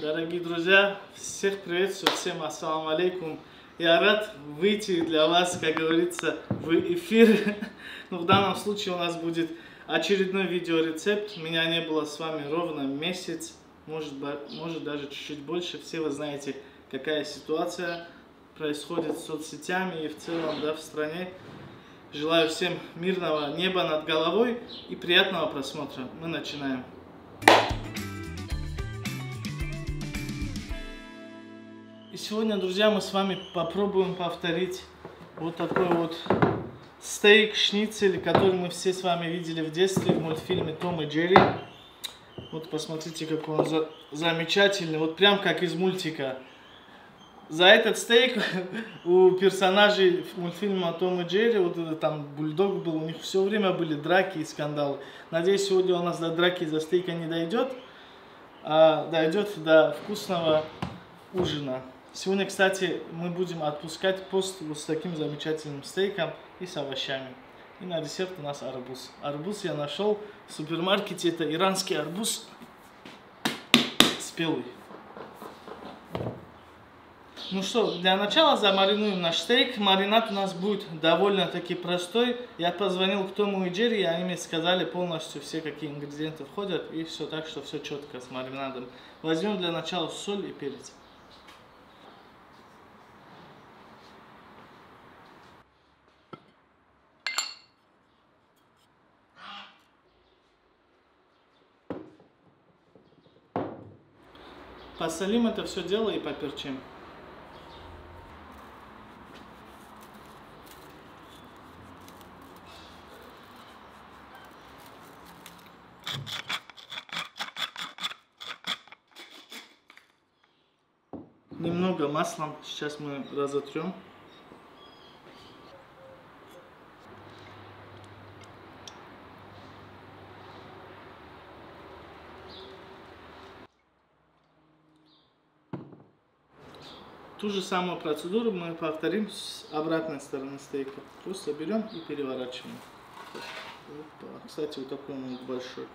Дорогие друзья, всех приветствую, всем ассаламу алейкум. Я рад выйти для вас, как говорится, в эфир. Но в данном случае у нас будет очередной видеорецепт. Меня не было с вами ровно месяц, может, может даже чуть-чуть больше. Все вы знаете, какая ситуация происходит с соцсетями и в целом да, в стране. Желаю всем мирного неба над головой и приятного просмотра. Мы начинаем. И сегодня, друзья, мы с вами попробуем повторить вот такой вот стейк, шницель, который мы все с вами видели в детстве в мультфильме Том и Джерри. Вот посмотрите, какой он за замечательный, вот прям как из мультика. За этот стейк у персонажей мультфильма Том и Джерри, вот это там бульдог был, у них все время были драки и скандалы. Надеюсь, сегодня у нас до драки за стейка не дойдет, а дойдет до вкусного ужина. Сегодня, кстати, мы будем отпускать пост вот с таким замечательным стейком и с овощами. И на десерт у нас арбуз. Арбуз я нашел в супермаркете. Это иранский арбуз спелый. Ну что, для начала замаринуем наш стейк. Маринад у нас будет довольно-таки простой. Я позвонил к Тому и Джерри, и они мне сказали полностью все, какие ингредиенты входят. И все так, что все четко с маринадом. Возьмем для начала соль и перец. Посолим это все дело и поперчим. Немного маслом сейчас мы разотрем. Ту же самую процедуру мы повторим с обратной стороны стейка. Просто берем и переворачиваем. Опа. Кстати, вот такой он большой.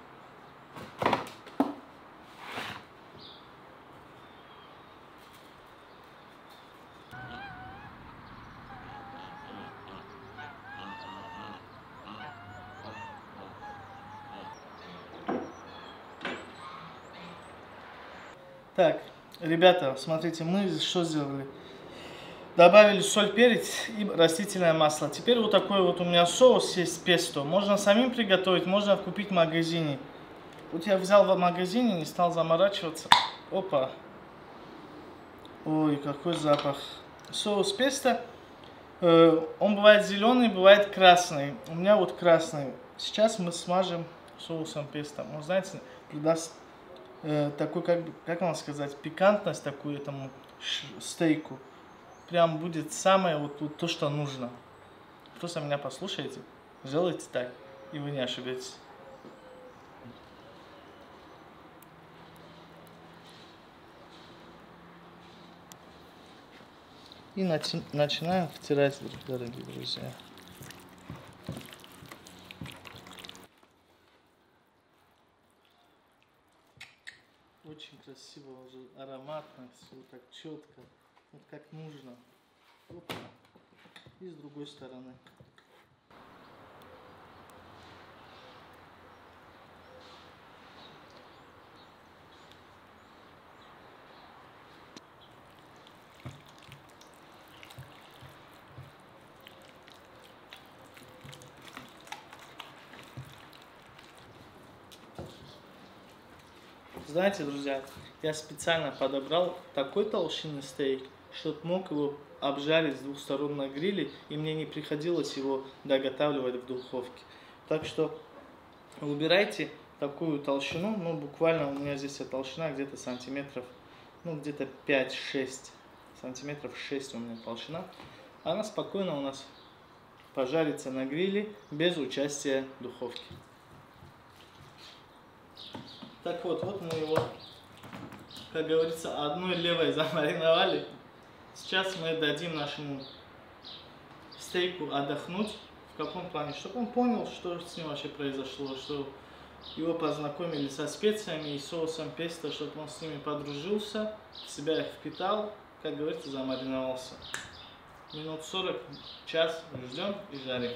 Так, Ребята, смотрите, мы что сделали? Добавили соль, перец и растительное масло. Теперь вот такой вот у меня соус есть песто. Можно самим приготовить, можно купить в магазине. Вот я взял в магазине, не стал заморачиваться. Опа. Ой, какой запах. Соус песто. Э, он бывает зеленый, бывает красный. У меня вот красный. Сейчас мы смажем соусом песто. Он, знаете, придаст э, такой, как, как вам сказать, пикантность такую этому стейку. Прям будет самое вот, вот то, что нужно. Просто меня послушайте, сделайте так, и вы не ошибетесь. И начинаем втирать, дорогие друзья. Очень красиво уже, ароматно, все так четко, вот как нужно. Опа. И с другой стороны. Знаете, друзья, я специально подобрал такой толщины стейк, чтобы мог его обжарить с двух сторон на гриле, и мне не приходилось его доготавливать в духовке. Так что выбирайте такую толщину, ну буквально у меня здесь толщина где-то сантиметров, ну где-то 5-6 сантиметров 6 у меня толщина. Она спокойно у нас пожарится на гриле без участия духовки. Так вот, вот мы его, как говорится, одной левой замариновали. Сейчас мы дадим нашему стейку отдохнуть. В каком плане? Чтобы он понял, что с ним вообще произошло, что его познакомили со специями и соусом песто, чтобы он с ними подружился, себя их впитал, как говорится, замариновался. Минут 40, час ждем и жарим.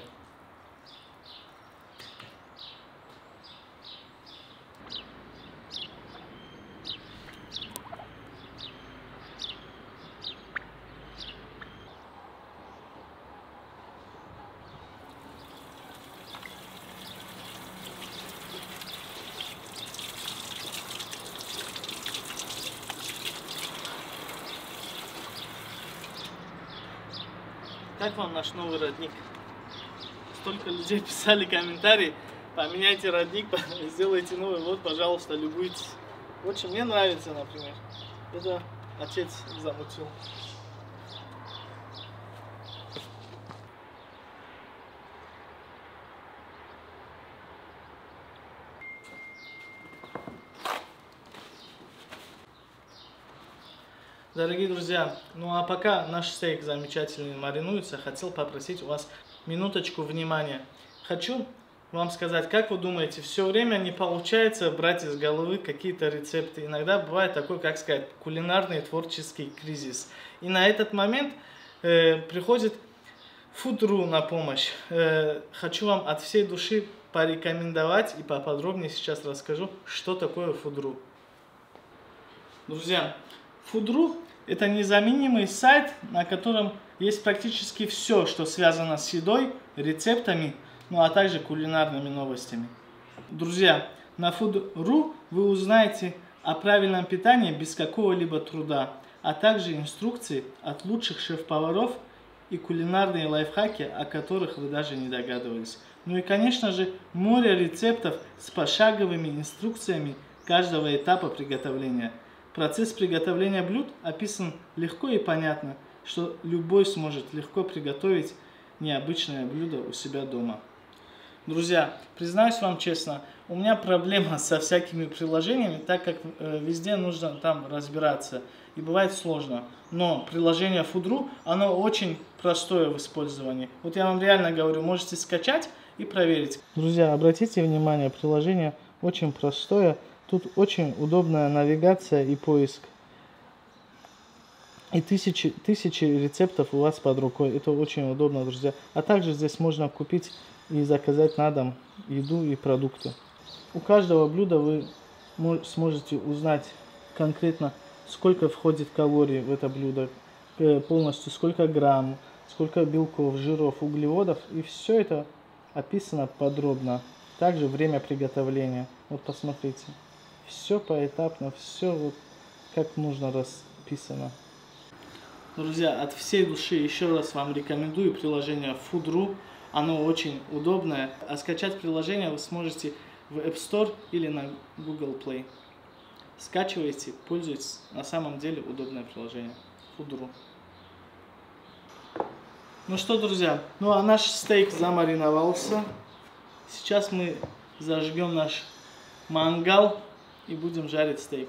Как вам наш новый родник? Столько людей писали комментарии, поменяйте родник, сделайте новый, вот, пожалуйста, любуйтесь. Очень мне нравится, например. Это отец замутил. Дорогие друзья, ну а пока наш стейк замечательный маринуется, хотел попросить у вас минуточку внимания. Хочу вам сказать, как вы думаете, все время не получается брать из головы какие-то рецепты. Иногда бывает такой, как сказать, кулинарный творческий кризис. И на этот момент э, приходит фудру на помощь. Э, хочу вам от всей души порекомендовать и поподробнее сейчас расскажу, что такое фудру. Друзья, фудру это незаменимый сайт, на котором есть практически все, что связано с едой, рецептами, ну а также кулинарными новостями. Друзья, на Food.ru вы узнаете о правильном питании без какого-либо труда, а также инструкции от лучших шеф-поваров и кулинарные лайфхаки, о которых вы даже не догадывались. Ну и, конечно же, море рецептов с пошаговыми инструкциями каждого этапа приготовления – Процесс приготовления блюд описан легко и понятно, что любой сможет легко приготовить необычное блюдо у себя дома. Друзья, признаюсь вам честно, у меня проблема со всякими приложениями, так как э, везде нужно там разбираться. И бывает сложно. Но приложение Foodru, оно очень простое в использовании. Вот я вам реально говорю, можете скачать и проверить. Друзья, обратите внимание, приложение очень простое. Тут очень удобная навигация и поиск. И тысячи, тысячи рецептов у вас под рукой. Это очень удобно, друзья. А также здесь можно купить и заказать на дом еду и продукты. У каждого блюда вы сможете узнать конкретно, сколько входит калорий в это блюдо, э, полностью сколько грамм, сколько белков, жиров, углеводов. И все это описано подробно. Также время приготовления. Вот посмотрите. Все поэтапно, все вот как нужно расписано. Друзья, от всей души еще раз вам рекомендую приложение Foodru. Оно очень удобное. А скачать приложение вы сможете в App Store или на Google Play. Скачивайте, пользуйтесь. На самом деле удобное приложение. Foodru. Ну что, друзья, ну а наш стейк замариновался. Сейчас мы зажгем наш мангал и будем жарить стейк.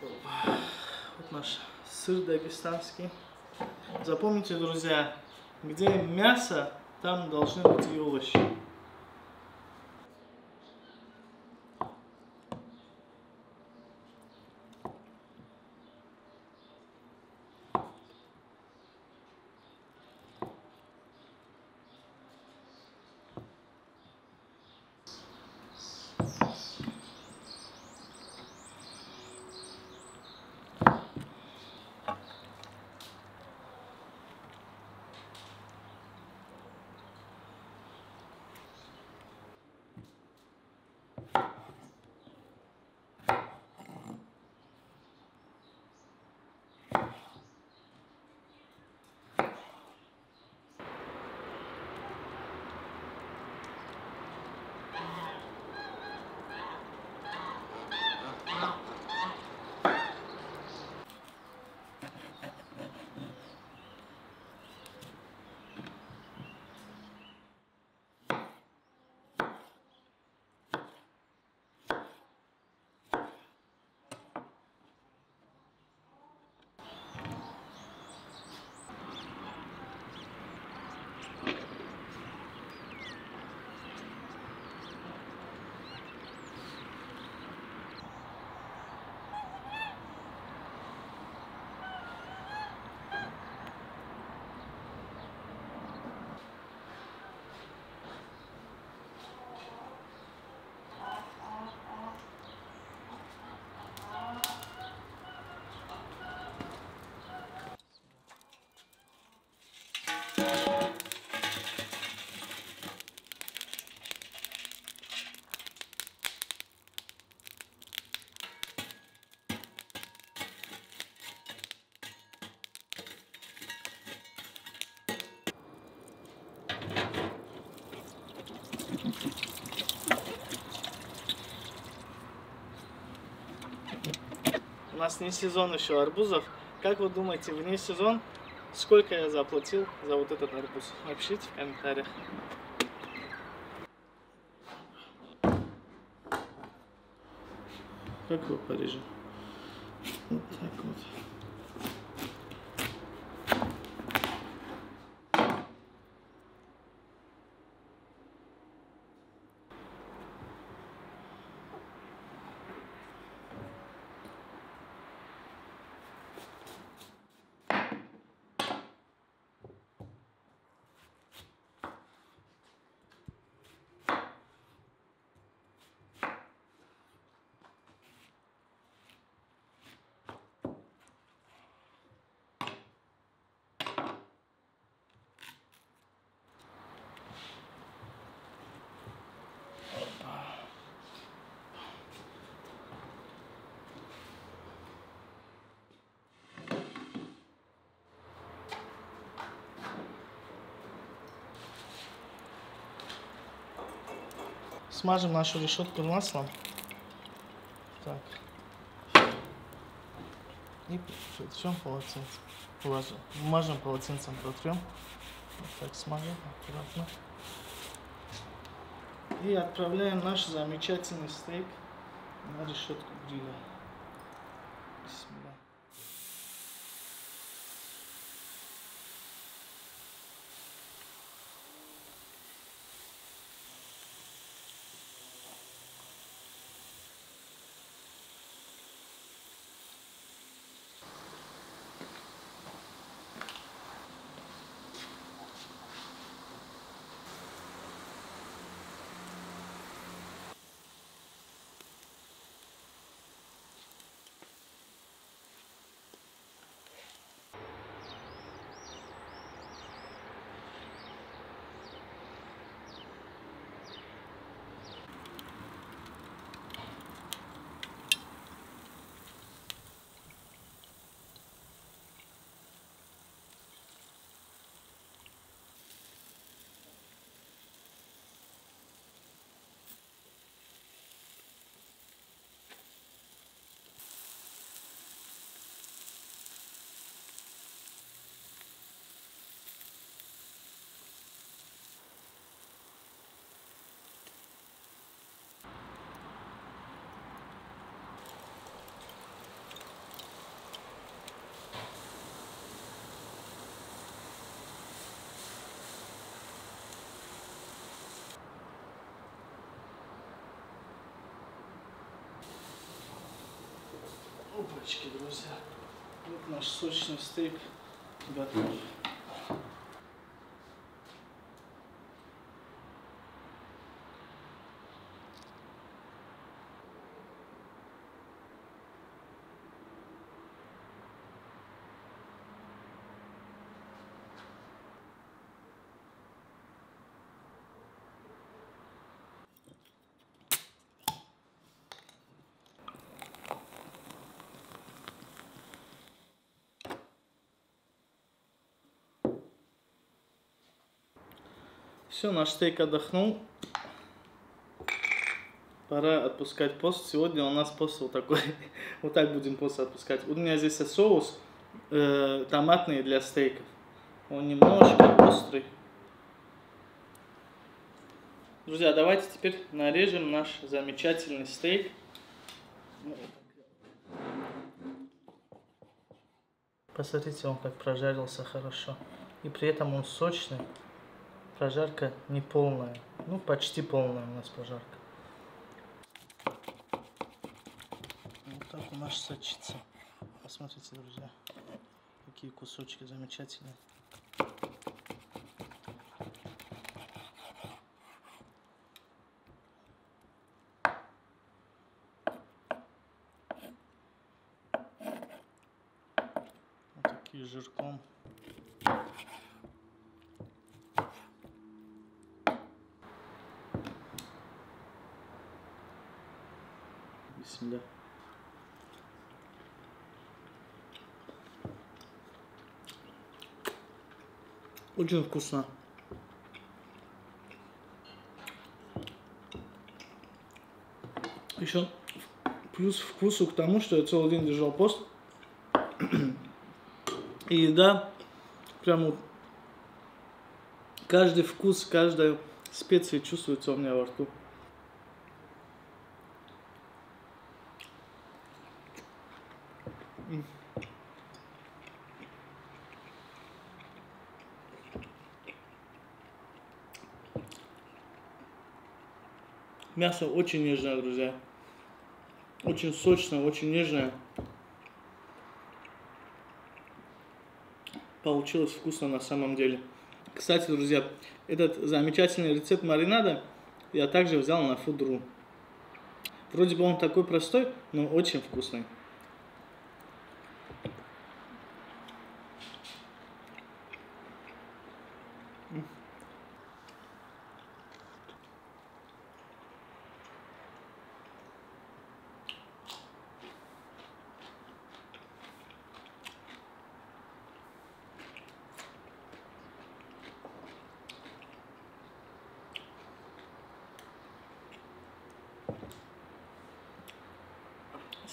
Вот наш сыр дагестанский. Запомните, друзья, где мясо, там должны быть и овощи. У нас не сезон еще арбузов. Как вы думаете, вне сезон, сколько я заплатил за вот этот арбуз? Напишите в комментариях. Как его порежем? Вот так вот. Смажем нашу решетку маслом. Так. И протрем полотенцем. Положим. Мажем полотенцем, протрем. Вот так смажем аккуратно. И отправляем наш замечательный стейк на решетку гриля. Бисмилlah. Опачки, друзья. Вот наш сочный стейк готов. Все, наш стейк отдохнул. Пора отпускать пост. Сегодня у нас пост вот такой. вот так будем пост отпускать. У меня здесь соус э, томатный для стейков. Он немножко острый. Друзья, давайте теперь нарежем наш замечательный стейк. Посмотрите, он как прожарился хорошо. И при этом он сочный. Прожарка не полная. Ну, почти полная у нас прожарка. Вот так у нас сочится. Посмотрите, друзья. Какие кусочки замечательные. Вот такие жирком. Бисмилля. Очень вкусно. Еще плюс вкусу к тому, что я целый день держал пост. И еда прям вот каждый вкус, каждая специя чувствуется у меня во рту. Мясо очень нежное, друзья. Очень сочное, очень нежное. Получилось вкусно на самом деле. Кстати, друзья, этот замечательный рецепт маринада я также взял на фудру. Вроде бы он такой простой, но очень вкусный.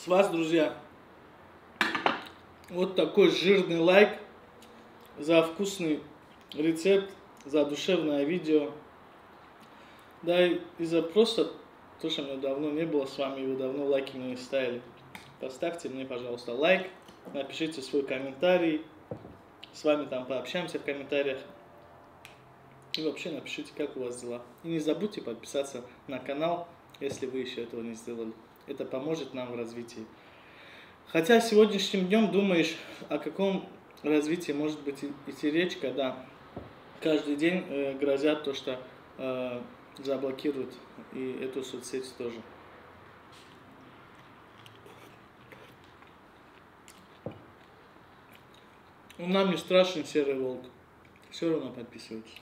С вас, друзья, вот такой жирный лайк за вкусный рецепт, за душевное видео. Да и за просто то, что мне давно не было с вами, вы давно лайки мне не ставили. Поставьте мне, пожалуйста, лайк, напишите свой комментарий. С вами там пообщаемся в комментариях. И вообще напишите, как у вас дела. И не забудьте подписаться на канал, если вы еще этого не сделали. Это поможет нам в развитии. Хотя сегодняшним днем думаешь, о каком развитии может быть идти речь, когда каждый день э, грозят то, что э, заблокируют и эту соцсеть тоже. Он нам не страшен серый волк. Все равно подписывайтесь.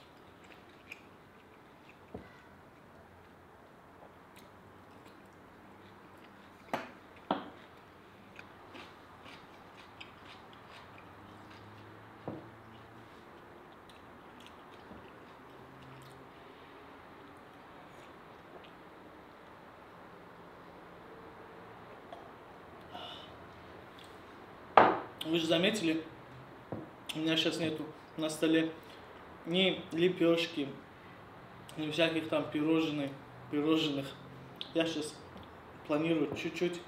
Вы же заметили, у меня сейчас нету на столе ни лепешки, ни всяких там пирожных, пирожных. Я сейчас планирую чуть-чуть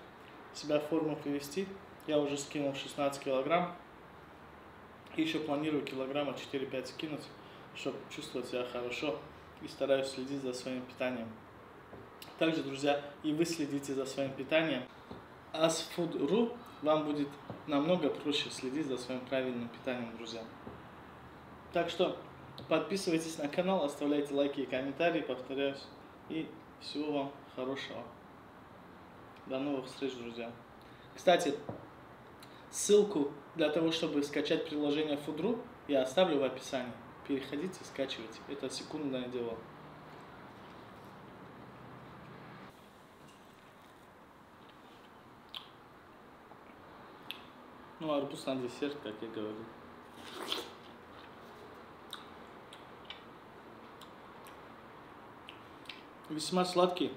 себя в форму привести. Я уже скинул 16 килограмм. И еще планирую килограмма 4-5 скинуть, чтобы чувствовать себя хорошо. И стараюсь следить за своим питанием. Также, друзья, и вы следите за своим питанием. Asfood.ru вам будет намного проще следить за своим правильным питанием, друзья. Так что подписывайтесь на канал, оставляйте лайки и комментарии, повторяюсь. И всего вам хорошего. До новых встреч, друзья. Кстати, ссылку для того, чтобы скачать приложение Фудру, я оставлю в описании. Переходите, скачивайте. Это секундное дело. Ну, арбуз на десерт, как я говорил. Весьма сладкий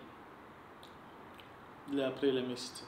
для апреля месяца.